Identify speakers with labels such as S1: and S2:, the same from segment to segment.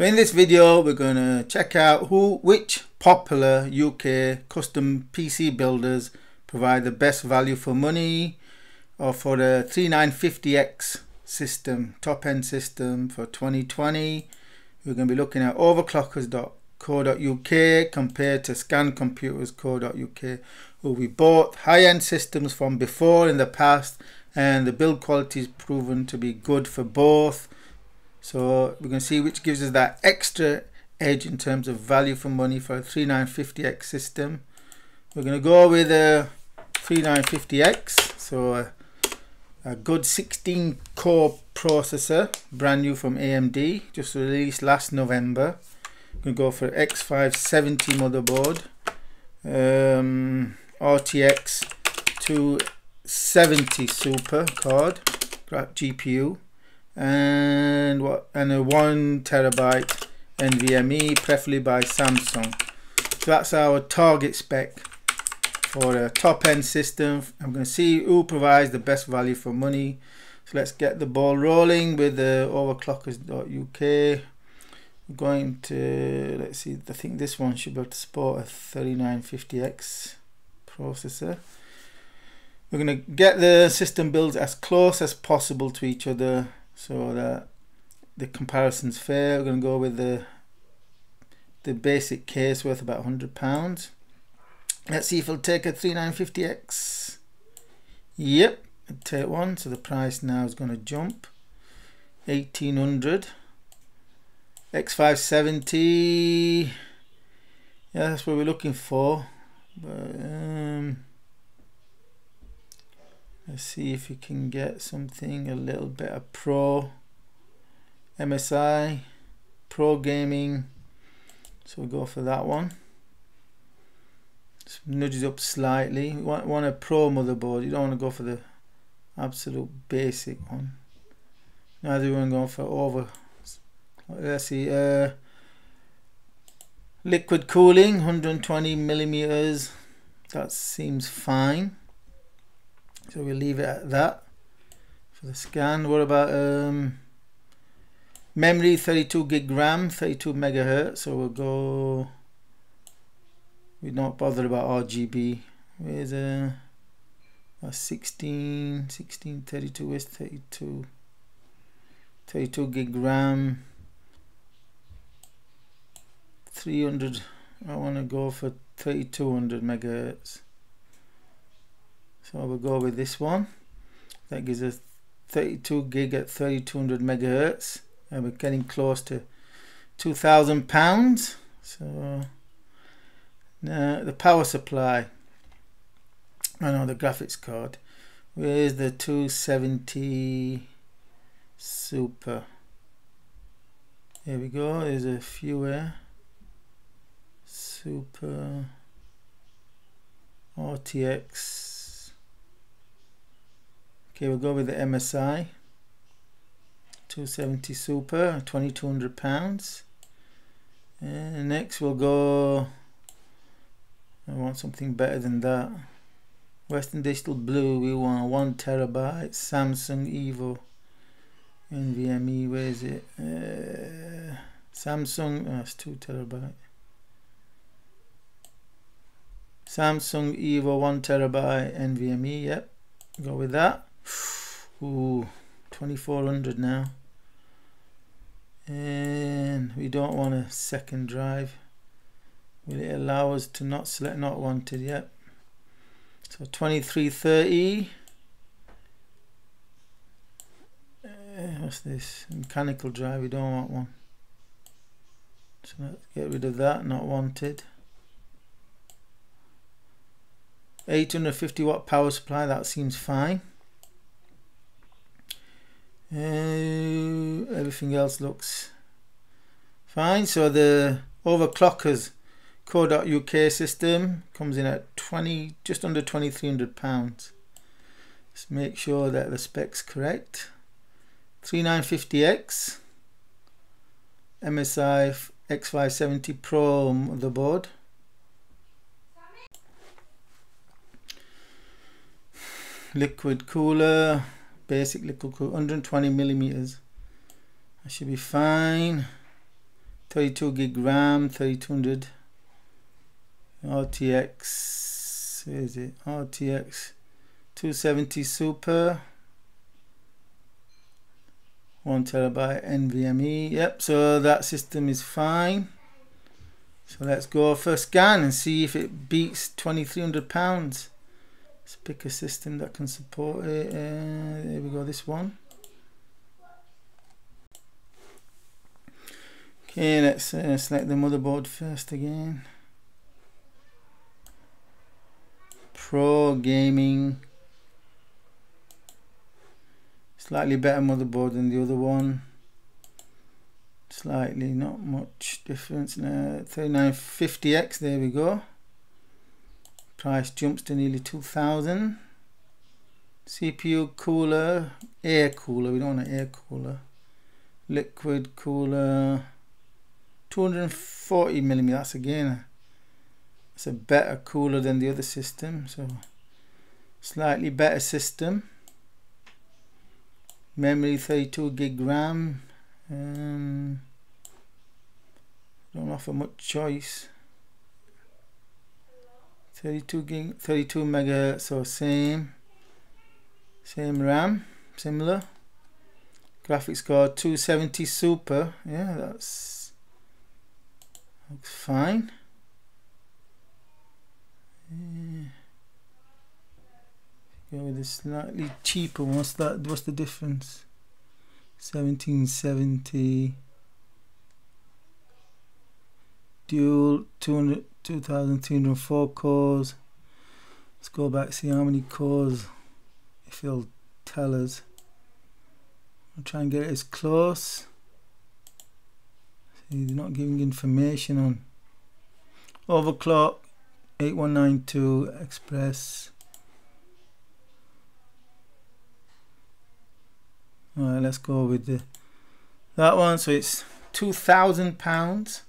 S1: So in this video we're going to check out who which popular UK custom PC builders provide the best value for money or for the 3950X system, top end system for 2020. We're going to be looking at overclockers.co.uk compared to scancomputers.co.uk who we bought high-end systems from before in the past and the build quality is proven to be good for both so we're going to see which gives us that extra edge in terms of value for money for a 3950X system. We're going to go with a 3950X, so a, a good 16 core processor, brand new from AMD, just released last November. I'm going to go for X570 motherboard, um, RTX 270 Super card, GPU and what and a one terabyte NVMe preferably by Samsung. So that's our target spec for a top-end system. I'm going to see who provides the best value for money. So let's get the ball rolling with the overclockers.uk I'm going to let's see I think this one should be able to support a 3950X processor. We're going to get the system builds as close as possible to each other so that the comparison's fair. We're going to go with the the basic case worth about 100 pounds. Let's see if it'll take a 3950x yep take one so the price now is going to jump 1800 x570 yeah that's what we're looking for. But um Let's see if we can get something a little bit of pro MSI pro gaming. So we'll go for that one. Just nudge up slightly. We want, want a pro motherboard. You don't want to go for the absolute basic one. Neither you want to go for over let's see uh, liquid cooling 120 millimeters. That seems fine so we'll leave it at that for the scan. What about um, memory 32 gig RAM, 32 megahertz. So we'll go. We're not bothered about RGB. Where's a, a 16, 16, 32, where's 32? 32 gig RAM. 300. I want to go for 3200 megahertz. So we'll go with this one. That gives us 32 gig at 3200 megahertz. And we're getting close to 2000 pounds. So now the power supply. I know the graphics card. Where's the 270 Super? Here we go. There's a few. Super RTX Okay, we'll go with the MSI 270 Super, 2200 pounds. And next we'll go, I want something better than that. Western Digital Blue, we want one terabyte. Samsung Evo NVMe, where is it? Uh, Samsung, oh, it's two terabyte. Samsung Evo one terabyte NVMe, yep, go with that. Ooh, 2400 now. And we don't want a second drive. Will it allow us to not select not wanted yet? So 2330. Uh, what's this? Mechanical drive, we don't want one. So let's get rid of that, not wanted. 850 watt power supply, that seems fine. Uh, everything else looks fine. So the overclockers co.uk system comes in at 20, just under 2300 pounds. Let's make sure that the specs correct. 3950X MSI X570 Pro motherboard. Liquid cooler basic liquid cool 120 millimeters I should be fine 32 gig RAM, 3200 RTX, where is it? RTX 270 Super, 1 terabyte NVMe. Yep, so that system is fine. So let's go for a scan and see if it beats 2300 pounds. Let's pick a system that can support it. Uh, there we go, this one. Okay, let's uh, select the motherboard first again. Pro Gaming. Slightly better motherboard than the other one. Slightly, not much difference now. 3950X, there we go. Price jumps to nearly 2000. CPU cooler, air cooler, we don't want an air cooler. Liquid cooler. 240 millimeter that's again it's a better cooler than the other system so slightly better system memory 32 gig RAM um, don't offer much choice 32 gig 32 megahertz so same same RAM similar graphics card 270 super yeah that's Looks fine. Yeah. Go with a slightly cheaper one. What's that? What's the difference? 1770 dual 200 2,204 cores. Let's go back see how many cores if it'll tell us. I'll try and get it as close. See, they're not giving information on. Overclock 8192 Express. Alright, let's go with the, that one. So it's £2,000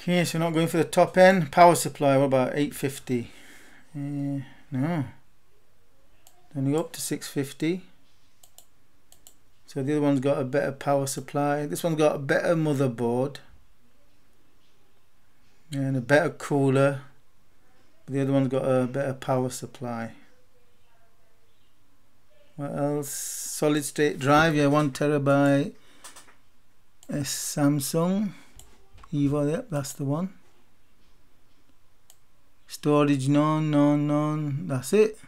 S1: okay so not going for the top end power supply what about 850 uh, no only up to 650 so the other one's got a better power supply. This one's got a better motherboard. And a better cooler. The other one's got a better power supply. What else? Solid state drive, yeah, one terabyte. A Samsung. Evo, yep, that's the one. Storage, none, none, none. That's it.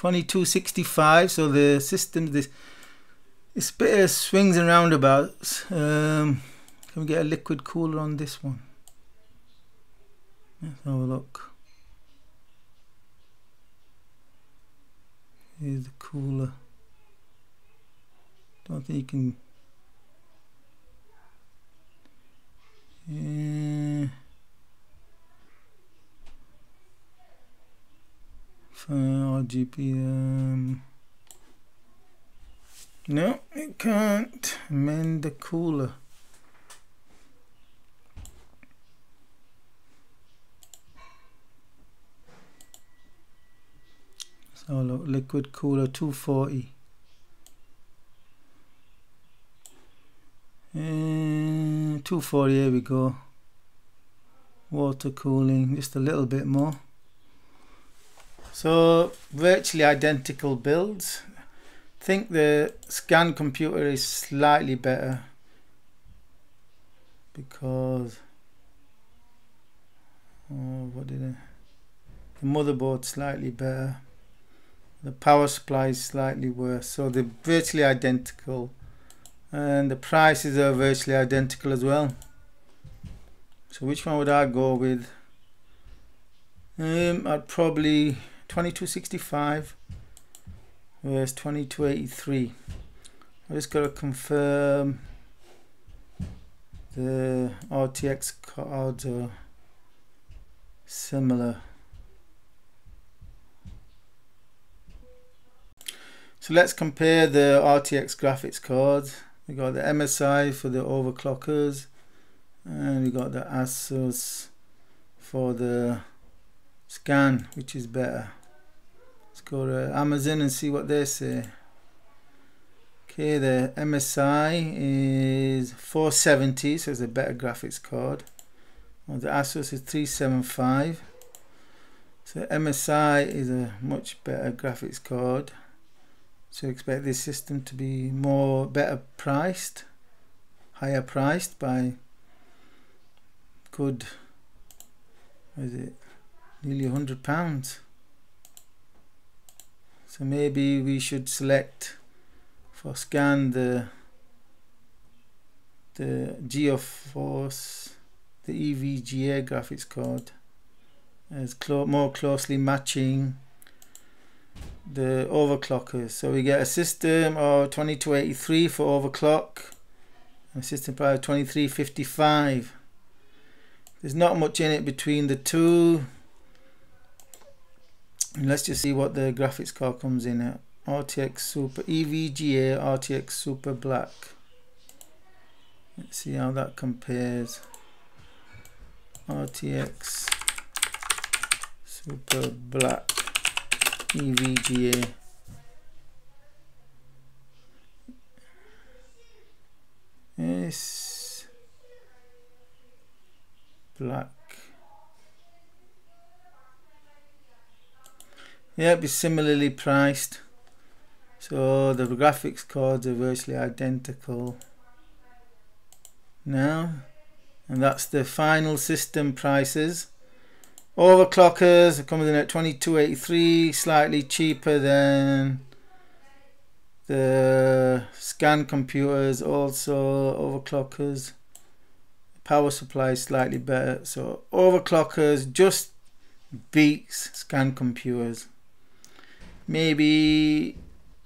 S1: 2265 so the system this it's bit of swings and roundabouts um, can we get a liquid cooler on this one let's have a look here's the cooler don't think you can yeah RGB. no, it can't mend the cooler. So look, liquid cooler 240. And eh, 240, here we go. Water cooling, just a little bit more. So virtually identical builds. I think the scan computer is slightly better because oh, what did I, the motherboard slightly better. The power supply is slightly worse. So they're virtually identical. And the prices are virtually identical as well. So which one would I go with? Um, I'd probably 2265 where's 2283 I just got to confirm the RTX cards are similar. So let's compare the RTX graphics cards. We got the MSI for the overclockers and we got the Asus for the scan which is better Let's go to Amazon and see what they say. Okay, the MSI is 470, so it's a better graphics card. Well, the Asus is 375. So MSI is a much better graphics card. So expect this system to be more better priced, higher priced by good, what is it, nearly hundred pounds. So maybe we should select for scan the the GeForce the EVGA graphics card as clo more closely matching the overclockers. So we get a system of 2283 for overclock and a system price 2355 there's not much in it between the two let's just see what the graphics card comes in at RTX Super EVGA RTX Super Black. Let's see how that compares. RTX Super Black EVGA. Yes. Black. Yeah, be similarly priced. So the graphics cards are virtually identical now. And that's the final system prices. Overclockers are coming in at 2283, slightly cheaper than the scan computers, also overclockers. Power supply is slightly better. So overclockers just beats scan computers. Maybe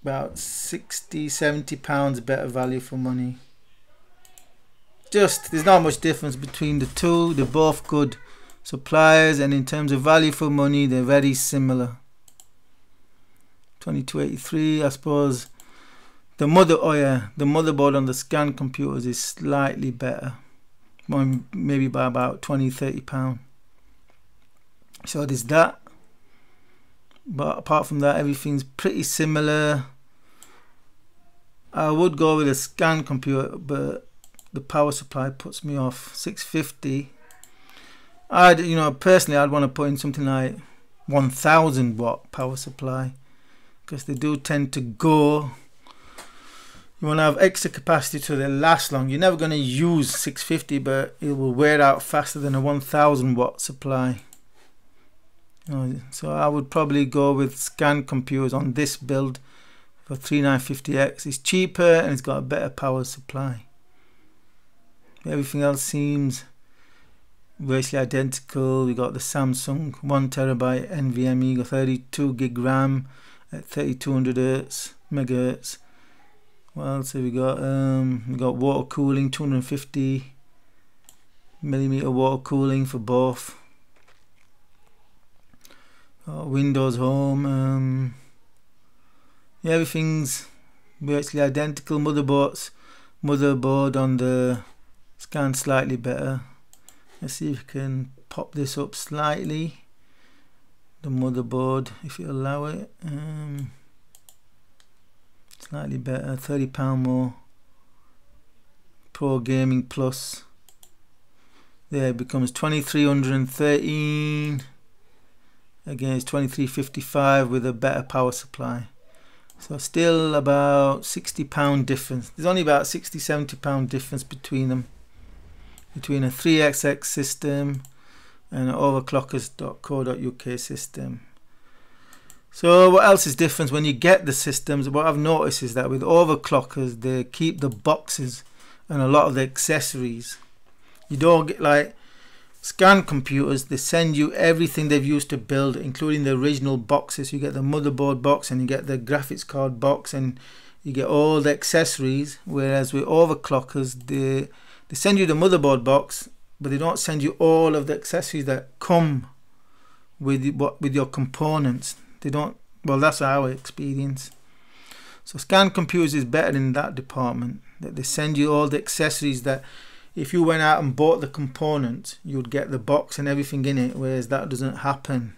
S1: about 60 70 pounds better value for money. Just there's not much difference between the two. They're both good suppliers and in terms of value for money they're very similar. 2283 I suppose. The mother oh yeah the motherboard on the scan computers is slightly better. Maybe by about 20 30 pound so there's that but apart from that everything's pretty similar I would go with a scan computer, but the power supply puts me off. 650. I'd, you know, personally, I'd want to put in something like 1000 watt power supply because they do tend to go. You want to have extra capacity so they last long. You're never going to use 650, but it will wear out faster than a 1000 watt supply. So I would probably go with scan computers on this build for 3950X. It's cheaper and it's got a better power supply. Everything else seems virtually identical. We got the Samsung 1 terabyte NVMe, got 32 gig RAM at 3200 hertz, megahertz. What else have we got? Um, we got water cooling, 250 millimeter water cooling for both. Windows Home. Um, yeah, everything's virtually identical. Motherboards motherboard on the scan slightly better. Let's see if we can pop this up slightly. The motherboard if you allow it um, slightly better. 30 pound more. Pro gaming plus. There it becomes 2313 again it's 2355 with a better power supply so still about 60 pound difference. There's only about 60 70 pound difference between them. Between a 3XX system and an overclockers.co.uk system. So what else is different when you get the systems? What I've noticed is that with overclockers they keep the boxes and a lot of the accessories. You don't get like scan computers they send you everything they've used to build including the original boxes. You get the motherboard box and you get the graphics card box and you get all the accessories whereas with overclockers they they send you the motherboard box but they don't send you all of the accessories that come with what with your components. They don't well that's our experience. So scan computers is better in that department that they send you all the accessories that if you went out and bought the component, you'd get the box and everything in it, whereas that doesn't happen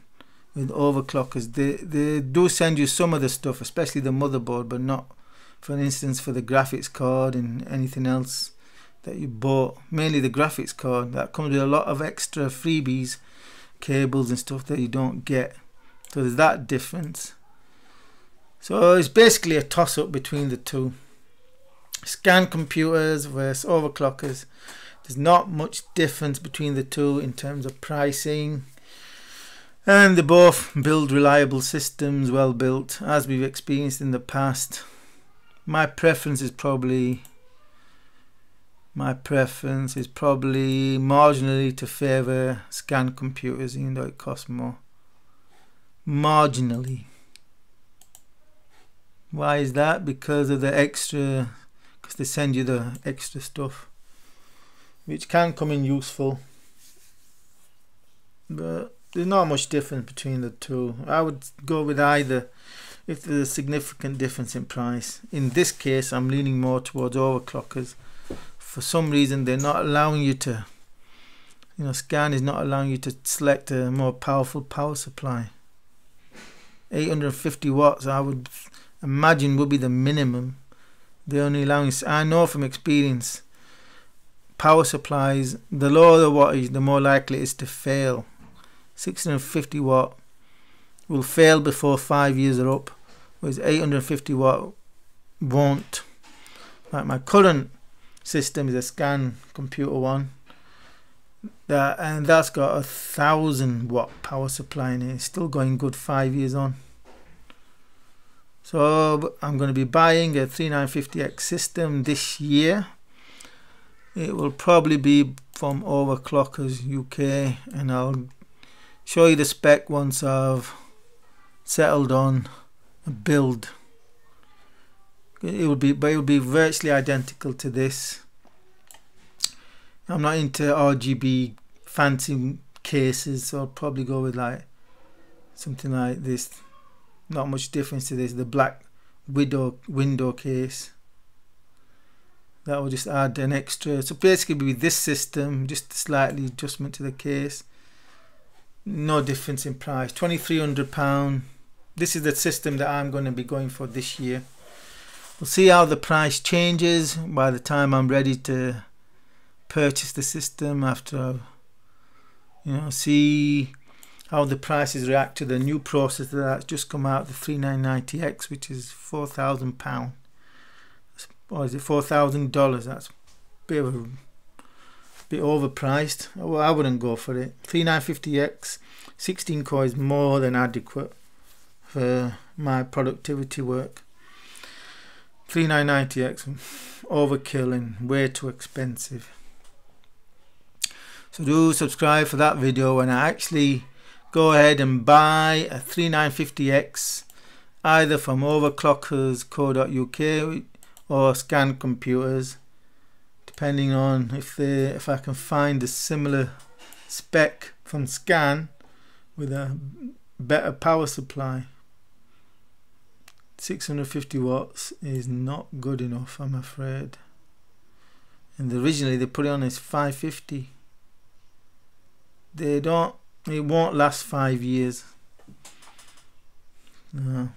S1: with overclockers. They, they do send you some of the stuff, especially the motherboard, but not for instance for the graphics card and anything else that you bought. Mainly the graphics card that comes with a lot of extra freebies cables and stuff that you don't get. So there's that difference. So it's basically a toss-up between the two scan computers versus overclockers. There's not much difference between the two in terms of pricing. And they both build reliable systems well built as we've experienced in the past. My preference is probably my preference is probably marginally to favor scan computers even though it costs more. Marginally. Why is that? Because of the extra because they send you the extra stuff which can come in useful but there's not much difference between the two. I would go with either if there's a significant difference in price. In this case I'm leaning more towards overclockers. For some reason they're not allowing you to you know scan is not allowing you to select a more powerful power supply. 850 watts I would imagine would be the minimum they're only allowance I know from experience power supplies, the lower the wattage, the more likely it is to fail. 650 watt will fail before five years are up, whereas 850 watt won't. Like my current system is a scan computer one, that and that's got a thousand watt power supply and it. It's still going good five years on. So I'm going to be buying a 3950X system this year. It will probably be from Overclockers UK and I'll show you the spec once I've settled on a build. It will be but it will be virtually identical to this. I'm not into RGB fancy cases so I'll probably go with like something like this not much difference to this. The black widow window case. That will just add an extra. So basically with this system just slightly adjustment to the case. No difference in price. 2300 pound. This is the system that I'm going to be going for this year. We'll see how the price changes by the time I'm ready to purchase the system after I've you know see how the prices react to the new processor that's just come out the 3990X which is 4000 pound or is it four thousand dollars? That's a bit of a bit overpriced. Well, I wouldn't go for it. 3950X, 16 core is more than adequate for my productivity work. 3990X, overkill and way too expensive. So do subscribe for that video when I actually go ahead and buy a 3950X either from overclockers.co.uk or scan computers depending on if they if I can find a similar spec from scan with a better power supply. 650 watts is not good enough I'm afraid. And originally they put it on as 550 they don't it won't last five years. No